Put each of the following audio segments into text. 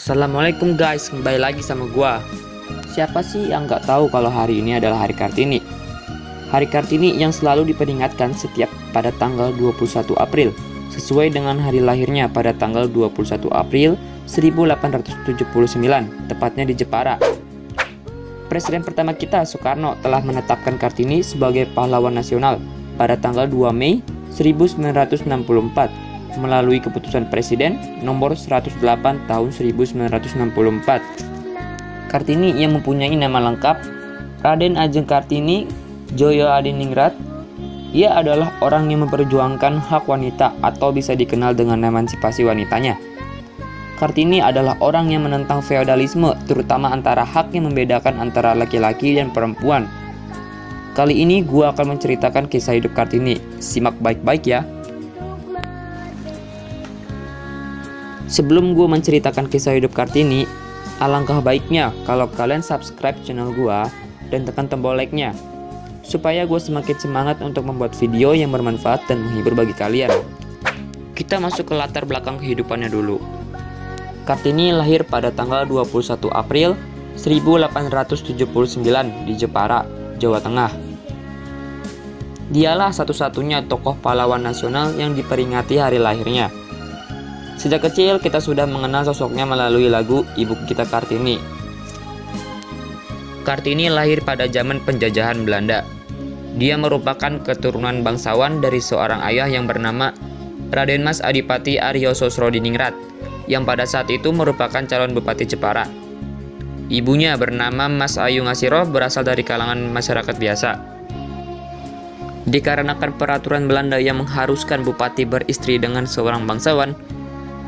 Assalamualaikum guys, kembali lagi sama gua. Siapa sih yang nggak tahu kalau hari ini adalah Hari Kartini? Hari Kartini yang selalu diperingatkan setiap pada tanggal 21 April, sesuai dengan hari lahirnya pada tanggal 21 April 1879, tepatnya di Jepara. Presiden pertama kita, Soekarno, telah menetapkan Kartini sebagai pahlawan nasional pada tanggal 2 Mei 1964 melalui keputusan Presiden nomor 108 tahun 1964. Kartini yang mempunyai nama lengkap Raden Ajeng Kartini Joyo Adiningrat. Ia adalah orang yang memperjuangkan hak wanita atau bisa dikenal dengan emansipasi wanitanya. Kartini adalah orang yang menentang feodalisme, terutama antara hak yang membedakan antara laki-laki dan perempuan. Kali ini gua akan menceritakan kisah hidup Kartini. Simak baik-baik ya. Sebelum gue menceritakan kisah hidup Kartini, alangkah baiknya kalau kalian subscribe channel gue dan tekan tombol like-nya, supaya gue semakin semangat untuk membuat video yang bermanfaat dan menghibur bagi kalian. Kita masuk ke latar belakang kehidupannya dulu. Kartini lahir pada tanggal 21 April 1879 di Jepara, Jawa Tengah. Dialah satu-satunya tokoh pahlawan nasional yang diperingati hari lahirnya Sejak kecil kita sudah mengenal sosoknya melalui lagu Ibu Kita Kartini. Kartini lahir pada zaman penjajahan Belanda. Dia merupakan keturunan bangsawan dari seorang ayah yang bernama Raden Mas Adipati Aryo Sosrodiningrat yang pada saat itu merupakan calon bupati Jepara. Ibunya bernama Mas Ayu Ngasiroh berasal dari kalangan masyarakat biasa. Dikarenakan peraturan Belanda yang mengharuskan bupati beristri dengan seorang bangsawan,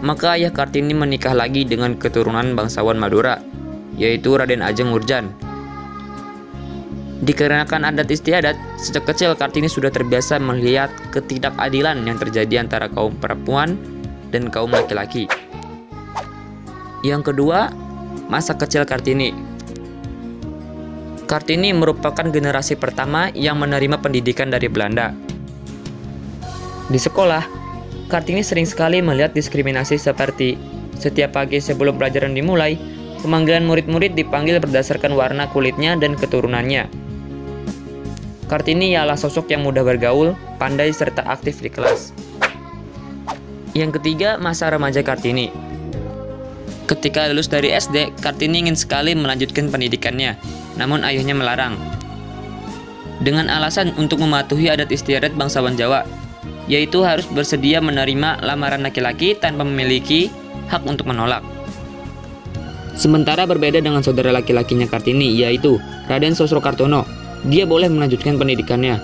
maka ayah Kartini menikah lagi dengan keturunan bangsawan Madura, yaitu Raden Ajeng Urjan. Dikarenakan adat istiadat, sejak kecil Kartini sudah terbiasa melihat ketidakadilan yang terjadi antara kaum perempuan dan kaum laki-laki. Yang kedua, masa kecil Kartini. Kartini merupakan generasi pertama yang menerima pendidikan dari Belanda. Di sekolah, Kartini sering sekali melihat diskriminasi seperti setiap pagi sebelum pelajaran dimulai, pemanggilan murid-murid dipanggil berdasarkan warna kulitnya dan keturunannya. Kartini ialah sosok yang mudah bergaul, pandai serta aktif di kelas. Yang ketiga, masa remaja Kartini. Ketika lulus dari SD, Kartini ingin sekali melanjutkan pendidikannya, namun ayahnya melarang. Dengan alasan untuk mematuhi adat istiadat bangsawan Jawa, yaitu harus bersedia menerima lamaran laki-laki tanpa memiliki hak untuk menolak. Sementara berbeda dengan saudara laki-lakinya Kartini, yaitu Raden Sosro Kartono. Dia boleh melanjutkan pendidikannya.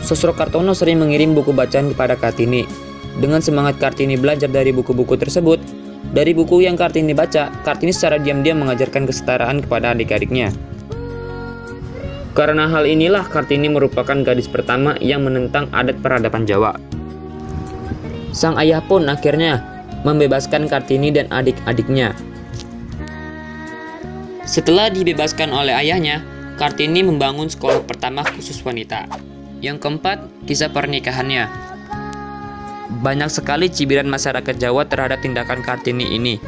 Sosro Kartono sering mengirim buku bacaan kepada Kartini. Dengan semangat Kartini belajar dari buku-buku tersebut, dari buku yang Kartini baca, Kartini secara diam-diam mengajarkan kesetaraan kepada adik-adiknya. Karena hal inilah Kartini merupakan gadis pertama yang menentang adat peradaban Jawa. Sang ayah pun akhirnya membebaskan Kartini dan adik-adiknya. Setelah dibebaskan oleh ayahnya, Kartini membangun sekolah pertama khusus wanita. Yang keempat, kisah pernikahannya. Banyak sekali cibiran masyarakat Jawa terhadap tindakan Kartini ini,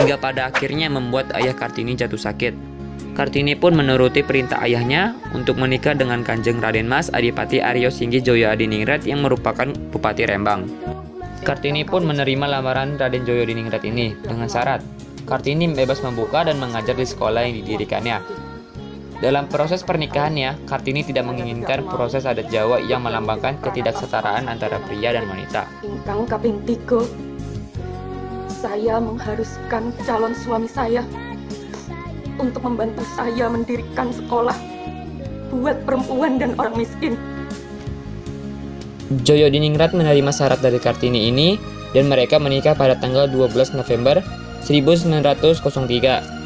hingga pada akhirnya membuat ayah Kartini jatuh sakit. Kartini pun menuruti perintah ayahnya untuk menikah dengan Kanjeng Raden Mas Adipati Aryo Singgi Joyo Adiningrat yang merupakan Bupati Rembang. Kartini pun menerima lamaran Raden Joyo Adiningrat ini dengan syarat Kartini bebas membuka dan mengajar di sekolah yang didirikannya. Dalam proses pernikahannya, Kartini tidak menginginkan proses adat Jawa yang melambangkan ketidaksetaraan antara pria dan wanita. Saya mengharuskan calon suami saya untuk membantu saya mendirikan sekolah buat perempuan dan orang miskin. Joyo Diningrat menerima syarat dari Kartini ini dan mereka menikah pada tanggal 12 November 1903